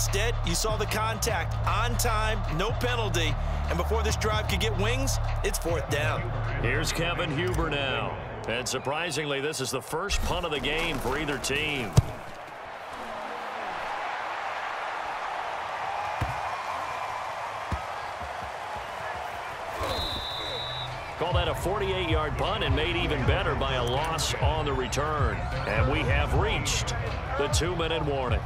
Instead, you saw the contact on time, no penalty. And before this drive could get wings, it's fourth down. Here's Kevin Huber now. And surprisingly, this is the first punt of the game for either team. Call that a 48-yard punt and made even better by a loss on the return. And we have reached the two-minute warning.